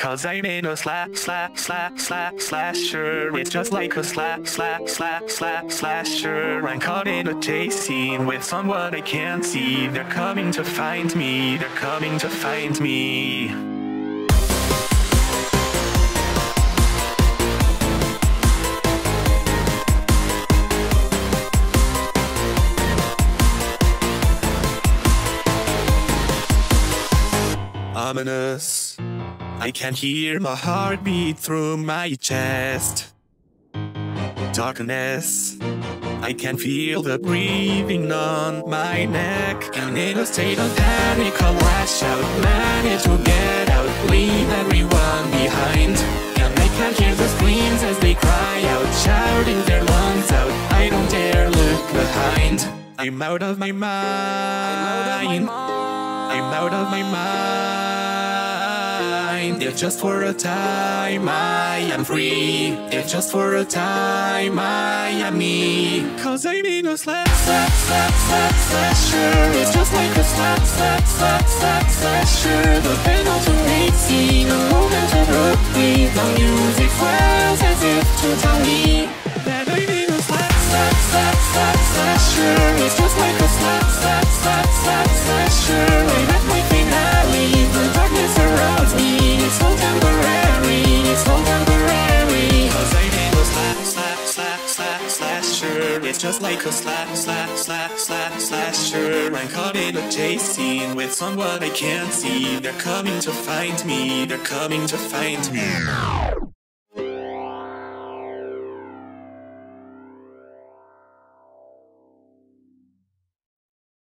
Cause I'm in a slap, slap, slap, slap, slasher. It's just like a slap, slap, slap, slap, slasher. I'm caught in a chase scene with someone I can't see. They're coming to find me, they're coming to find me. Ominous. I can hear my heartbeat through my chest. Darkness. I can feel the breathing on my neck. And in a state of panic, I'll lash out, manage to get out, leave everyone behind. And I can hear the screams as they cry out, shouting their lungs out. I don't dare look behind. I'm out of my mind. I'm out of my mind. If just for a time I am free. If just for a time I am me. Cause I'm in a slap, slap, slap, slap, slasher. It's just like a slap, slap, slap, slap, slasher. The penultimate scene, a moment abruptly. The music swells as if to tell me that I'm in a slap, slap, slap, slap, slasher. It's just like a slap, slap, slap, slap, slasher. I'm It's just like a slap, slap, slap, slap, slasher. I'm caught in a chase scene with someone I can't see. They're coming to find me. They're coming to find me.